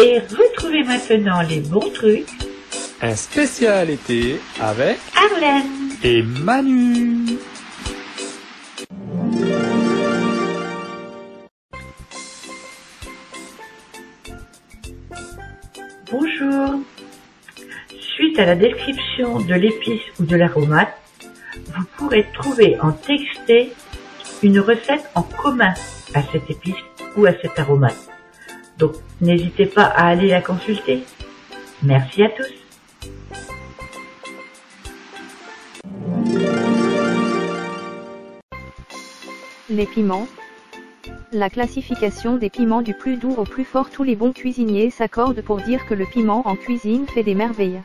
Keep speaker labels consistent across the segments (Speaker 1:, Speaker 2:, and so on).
Speaker 1: Et retrouvez maintenant les bons trucs.
Speaker 2: Un spécial été avec
Speaker 1: Arlène
Speaker 2: et Manu.
Speaker 1: Bonjour. Suite à la description de l'épice ou de l'aromate, vous pourrez trouver en texté une recette en commun à cette épice ou à cet aromate. Donc n'hésitez pas à aller la consulter. Merci à tous.
Speaker 3: Les piments. La classification des piments du plus doux au plus fort, tous les bons cuisiniers s'accordent pour dire que le piment en cuisine fait des merveilles.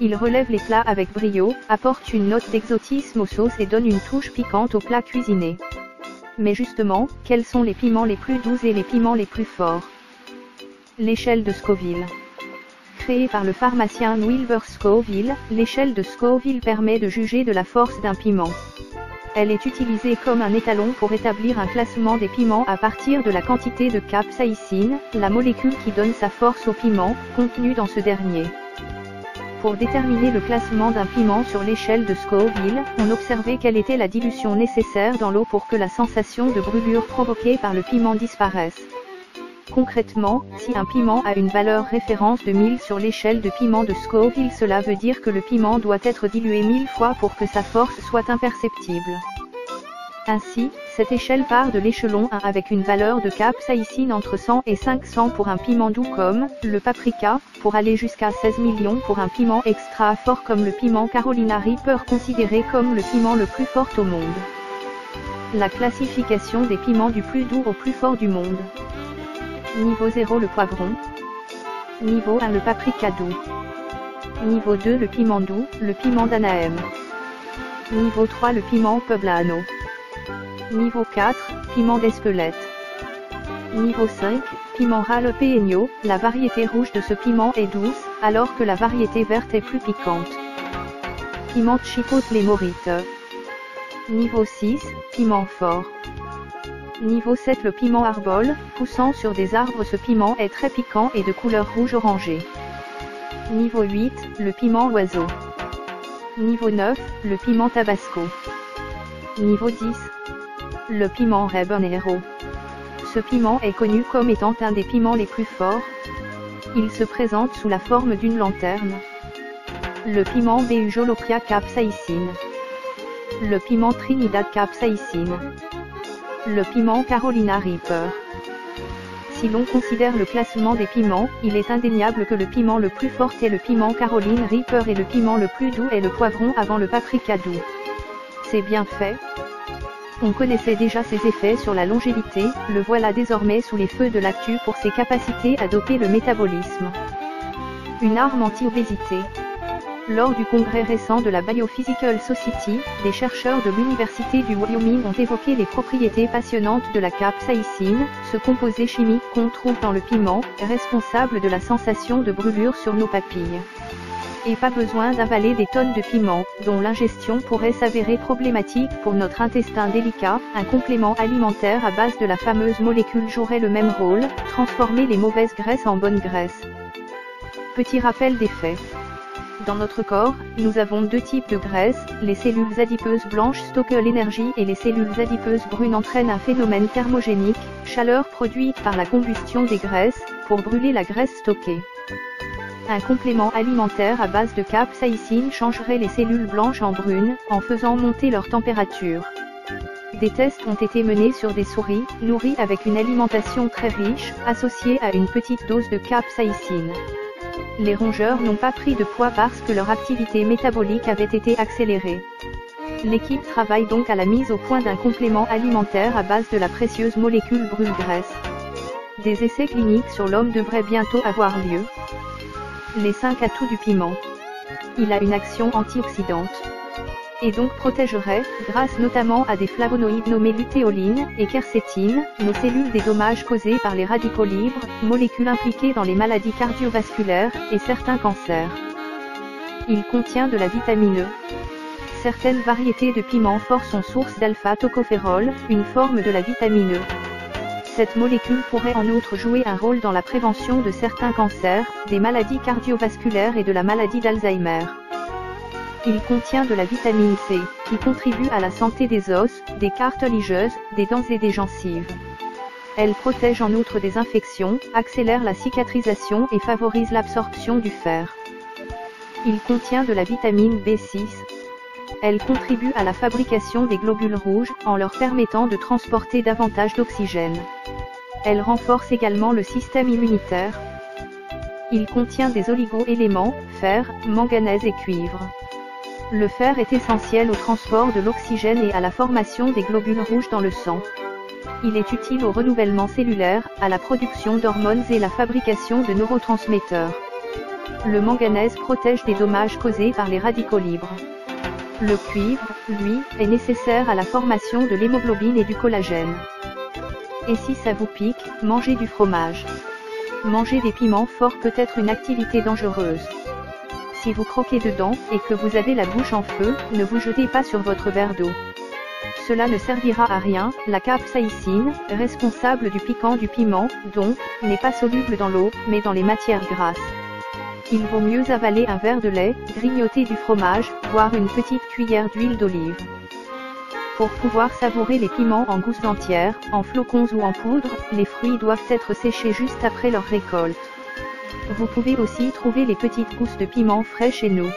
Speaker 3: Il relève les plats avec brio, apporte une note d'exotisme aux sauces et donne une touche piquante aux plats cuisinés. Mais justement, quels sont les piments les plus doux et les piments les plus forts? L'échelle de Scoville. Créée par le pharmacien Wilbur Scoville, l'échelle de Scoville permet de juger de la force d'un piment. Elle est utilisée comme un étalon pour établir un classement des piments à partir de la quantité de capsaïcine, la molécule qui donne sa force au piment, contenue dans ce dernier. Pour déterminer le classement d'un piment sur l'échelle de Scoville, on observait quelle était la dilution nécessaire dans l'eau pour que la sensation de brûlure provoquée par le piment disparaisse. Concrètement, si un piment a une valeur référence de 1000 sur l'échelle de piment de Scoville, cela veut dire que le piment doit être dilué 1000 fois pour que sa force soit imperceptible. Ainsi, cette échelle part de l'échelon 1 avec une valeur de capsaïcine entre 100 et 500 pour un piment doux comme le paprika, pour aller jusqu'à 16 millions pour un piment extra fort comme le piment Carolina Reaper considéré comme le piment le plus fort au monde. La classification des piments du plus doux au plus fort du monde. Niveau 0 le poivron. Niveau 1 le paprika doux. Niveau 2 le piment doux, le piment d'Anahem. Niveau 3 le piment poblano. Niveau 4, piment d'Espelette. Niveau 5, piment jalapeno, la variété rouge de ce piment est douce, alors que la variété verte est plus piquante. Piment chipotle morite. Niveau 6, piment fort. Niveau 7 le piment arbol, poussant sur des arbres ce piment est très piquant et de couleur rouge orangé. Niveau 8, le piment oiseau. Niveau 9, le piment tabasco. Niveau 10, le piment habanero. Ce piment est connu comme étant un des piments les plus forts. Il se présente sous la forme d'une lanterne. Le piment Beujolopia capsaicine. Le piment Trinidad capsaicine. Le piment Carolina Reaper. Si l'on considère le classement des piments, il est indéniable que le piment le plus fort est le piment Caroline Reaper et le piment le plus doux est le poivron avant le paprika doux. C'est bien fait, on connaissait déjà ses effets sur la longévité, le voilà désormais sous les feux de l'actu pour ses capacités à doper le métabolisme. Une arme anti-obésité. Lors du congrès récent de la Biophysical Society, des chercheurs de l'Université du Wyoming ont évoqué les propriétés passionnantes de la capsaïcine, ce composé chimique qu'on trouve dans le piment, responsable de la sensation de brûlure sur nos papilles. Et pas besoin d'avaler des tonnes de piment, dont l'ingestion pourrait s'avérer problématique pour notre intestin délicat, un complément alimentaire à base de la fameuse molécule jouerait le même rôle, transformer les mauvaises graisses en bonnes graisses. Petit rappel des faits. Dans notre corps, nous avons deux types de graisses, les cellules adipeuses blanches stockent l'énergie et les cellules adipeuses brunes entraînent un phénomène thermogénique, chaleur produite par la combustion des graisses, pour brûler la graisse stockée. Un complément alimentaire à base de capsaïcine changerait les cellules blanches en brunes, en faisant monter leur température. Des tests ont été menés sur des souris, nourries avec une alimentation très riche, associée à une petite dose de capsaïcine. Les rongeurs n'ont pas pris de poids parce que leur activité métabolique avait été accélérée. L'équipe travaille donc à la mise au point d'un complément alimentaire à base de la précieuse molécule brûle-graisse. Des essais cliniques sur l'homme devraient bientôt avoir lieu. Les 5 atouts du piment. Il a une action antioxydante. Et donc protégerait, grâce notamment à des flavonoïdes nommés lutéoline et quercétine, nos cellules des dommages causés par les radicaux libres, molécules impliquées dans les maladies cardiovasculaires et certains cancers. Il contient de la vitamine E. Certaines variétés de piments forts sont source d'alpha-tocophérol, une forme de la vitamine E. Cette molécule pourrait en outre jouer un rôle dans la prévention de certains cancers, des maladies cardiovasculaires et de la maladie d'Alzheimer. Il contient de la vitamine C, qui contribue à la santé des os, des cartilages, des dents et des gencives. Elle protège en outre des infections, accélère la cicatrisation et favorise l'absorption du fer. Il contient de la vitamine B6. Elle contribue à la fabrication des globules rouges, en leur permettant de transporter davantage d'oxygène. Elle renforce également le système immunitaire. Il contient des oligo-éléments, fer, manganèse et cuivre. Le fer est essentiel au transport de l'oxygène et à la formation des globules rouges dans le sang. Il est utile au renouvellement cellulaire, à la production d'hormones et la fabrication de neurotransmetteurs. Le manganèse protège des dommages causés par les radicaux libres. Le cuivre, lui, est nécessaire à la formation de l'hémoglobine et du collagène. Et si ça vous pique, mangez du fromage. Manger des piments forts peut être une activité dangereuse. Si vous croquez dedans, et que vous avez la bouche en feu, ne vous jetez pas sur votre verre d'eau. Cela ne servira à rien, la capsaïcine, responsable du piquant du piment, donc, n'est pas soluble dans l'eau, mais dans les matières grasses. Il vaut mieux avaler un verre de lait, grignoter du fromage, voire une petite cuillère d'huile d'olive. Pour pouvoir savourer les piments en gousses entières, en flocons ou en poudre, les fruits doivent être séchés juste après leur récolte. Vous pouvez aussi trouver les petites gousses de piment frais chez nous.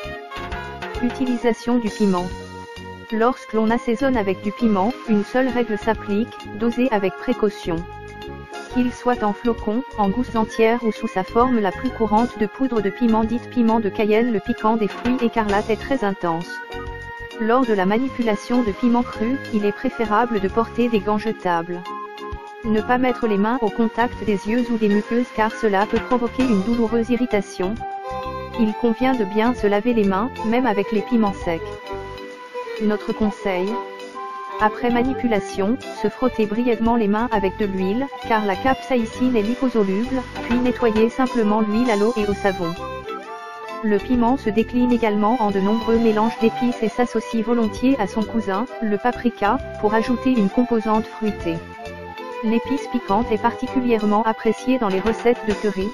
Speaker 3: Utilisation du piment. Lorsque l'on assaisonne avec du piment, une seule règle s'applique, doser avec précaution. Qu'il soit en flocons, en gousses entières ou sous sa forme la plus courante de poudre de piment dite piment de Cayenne, le piquant des fruits écarlates est très intense. Lors de la manipulation de piment cru, il est préférable de porter des gants jetables. Ne pas mettre les mains au contact des yeux ou des muqueuses car cela peut provoquer une douloureuse irritation. Il convient de bien se laver les mains, même avec les piments secs. Notre conseil Après manipulation, se frotter brièvement les mains avec de l'huile, car la capsaïcine est liposoluble, puis nettoyer simplement l'huile à l'eau et au savon. Le piment se décline également en de nombreux mélanges d'épices et s'associe volontiers à son cousin, le paprika, pour ajouter une composante fruitée. L'épice piquante est particulièrement appréciée dans les recettes de curry.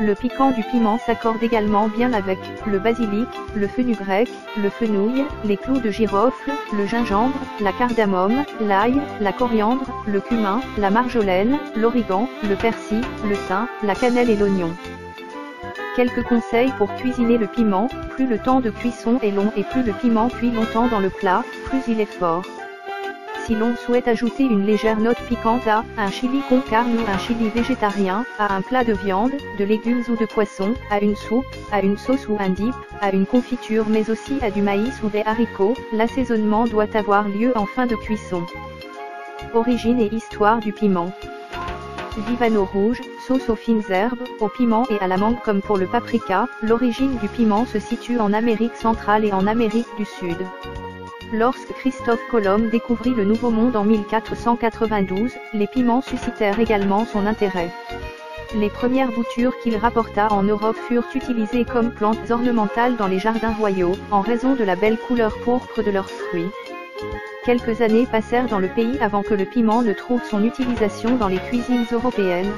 Speaker 3: Le piquant du piment s'accorde également bien avec le basilic, le fenugrec, le fenouil, les clous de girofle, le gingembre, la cardamome, l'ail, la coriandre, le cumin, la marjolaine, l'origan, le persil, le thym, la cannelle et l'oignon. Quelques conseils pour cuisiner le piment, plus le temps de cuisson est long et plus le piment cuit longtemps dans le plat, plus il est fort. Si l'on souhaite ajouter une légère note piquante à un chili con carne ou un chili végétarien, à un plat de viande, de légumes ou de poisson, à une soupe, à une sauce ou un dip, à une confiture mais aussi à du maïs ou des haricots, l'assaisonnement doit avoir lieu en fin de cuisson. Origine et histoire du piment. Vivano rouge, sauce aux fines herbes, au piment et à la mangue comme pour le paprika, l'origine du piment se situe en Amérique centrale et en Amérique du Sud. Lorsque Christophe Colomb découvrit le Nouveau Monde en 1492, les piments suscitèrent également son intérêt. Les premières boutures qu'il rapporta en Europe furent utilisées comme plantes ornementales dans les jardins royaux, en raison de la belle couleur pourpre de leurs fruits. Quelques années passèrent dans le pays avant que le piment ne trouve son utilisation dans les cuisines européennes.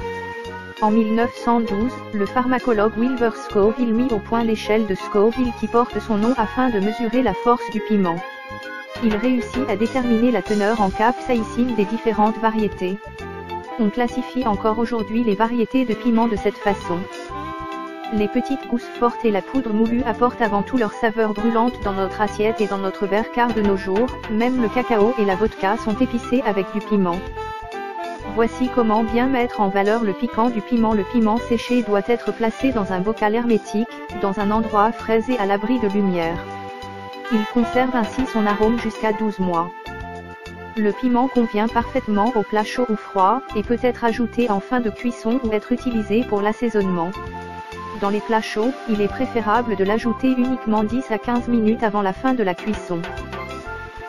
Speaker 3: En 1912, le pharmacologue Wilbur Scoville mit au point l'échelle de Scoville qui porte son nom afin de mesurer la force du piment. Il réussit à déterminer la teneur en capsaïcine des différentes variétés. On classifie encore aujourd'hui les variétés de piment de cette façon. Les petites gousses fortes et la poudre moulue apportent avant tout leur saveur brûlante dans notre assiette et dans notre verre car de nos jours, même le cacao et la vodka sont épicés avec du piment. Voici comment bien mettre en valeur le piquant du piment. Le piment séché doit être placé dans un bocal hermétique, dans un endroit frais et à l'abri de lumière. Il conserve ainsi son arôme jusqu'à 12 mois. Le piment convient parfaitement au plat chaud ou froid, et peut être ajouté en fin de cuisson ou être utilisé pour l'assaisonnement. Dans les plats chauds, il est préférable de l'ajouter uniquement 10 à 15 minutes avant la fin de la cuisson.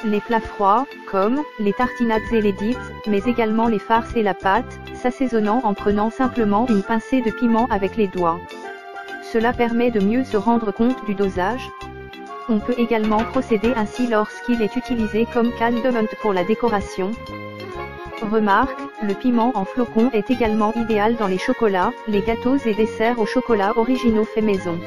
Speaker 3: Les plats froids, comme les tartinades et les dips, mais également les farces et la pâte, s'assaisonnant en prenant simplement une pincée de piment avec les doigts. Cela permet de mieux se rendre compte du dosage. On peut également procéder ainsi lorsqu'il est utilisé comme menthe pour la décoration. Remarque, le piment en flocon est également idéal dans les chocolats, les gâteaux et desserts au chocolat originaux fait maison.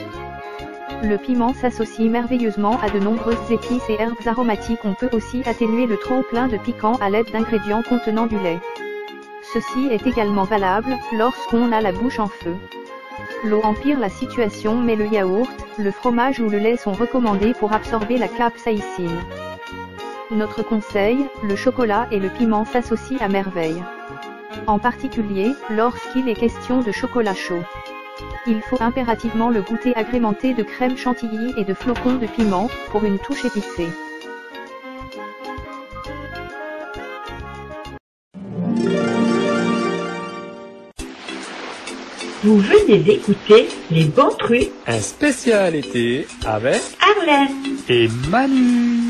Speaker 3: Le piment s'associe merveilleusement à de nombreuses épices et herbes aromatiques. On peut aussi atténuer le trop plein de piquant à l'aide d'ingrédients contenant du lait. Ceci est également valable lorsqu'on a la bouche en feu. L'eau empire la situation mais le yaourt, le fromage ou le lait sont recommandés pour absorber la capsaïcine. Notre conseil, le chocolat et le piment s'associent à merveille. En particulier, lorsqu'il est question de chocolat chaud. Il faut impérativement le goûter agrémenté de crème chantilly et de flocons de piment, pour une touche épicée.
Speaker 1: Vous venez d'écouter Les Bons Trucs
Speaker 2: Un spécial été avec
Speaker 1: Arlène.
Speaker 2: et Manu.